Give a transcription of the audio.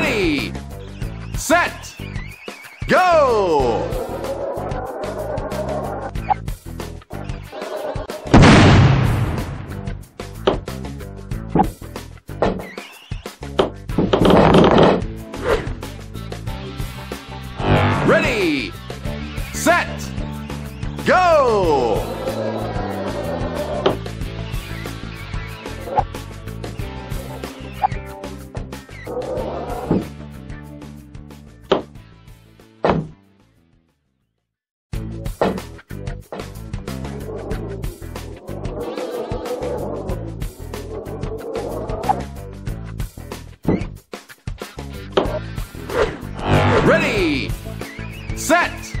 Ready, set, go! Ready, set, go! Ready, set!